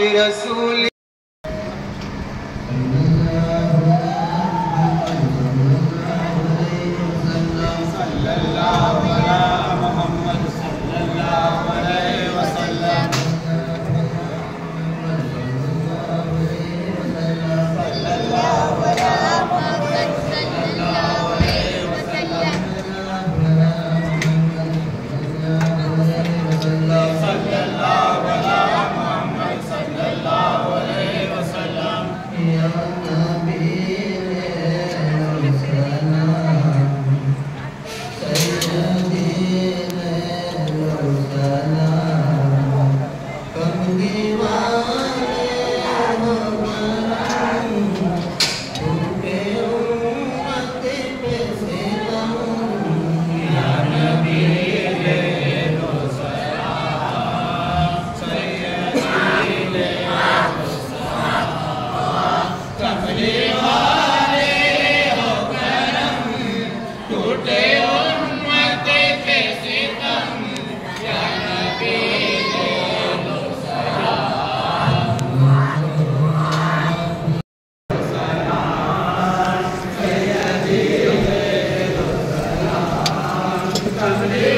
رسول Shiva, Shiva, Hallelujah.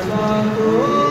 그